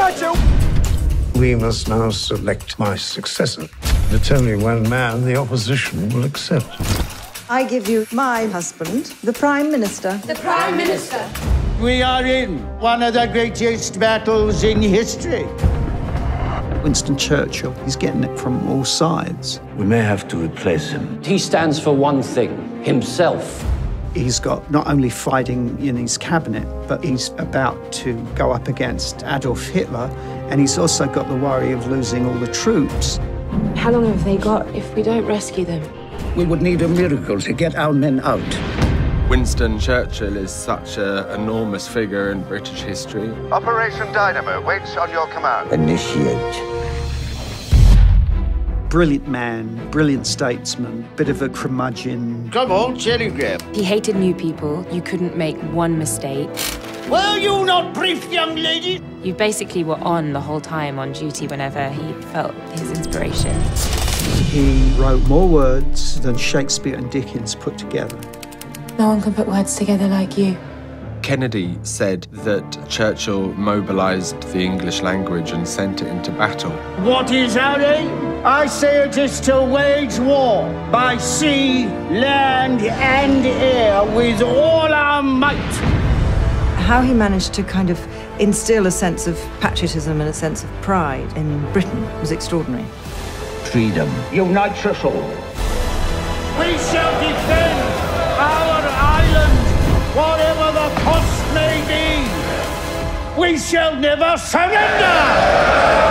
Churchill! We must now select my successor. It's only one man the opposition will accept. I give you my husband, the Prime Minister. The Prime Minister. We are in one of the greatest battles in history. Winston Churchill, he's getting it from all sides. We may have to replace him. He stands for one thing himself. He's got not only fighting in his cabinet, but he's about to go up against Adolf Hitler, and he's also got the worry of losing all the troops. How long have they got if we don't rescue them? We would need a miracle to get our men out. Winston Churchill is such an enormous figure in British history. Operation Dynamo waits on your command. Initiate. Brilliant man, brilliant statesman, bit of a curmudgeon. Come on, Cherry Grab. He hated new people. You couldn't make one mistake. Were you not briefed, young lady? You basically were on the whole time on duty whenever he felt his inspiration. He wrote more words than Shakespeare and Dickens put together. No one can put words together like you. Kennedy said that Churchill mobilized the English language and sent it into battle. What is our aim? I say it is to wage war by sea, land, and air with all our might. How he managed to kind of instill a sense of patriotism and a sense of pride in Britain was extraordinary. Freedom unites us all. We shall defend We shall never surrender!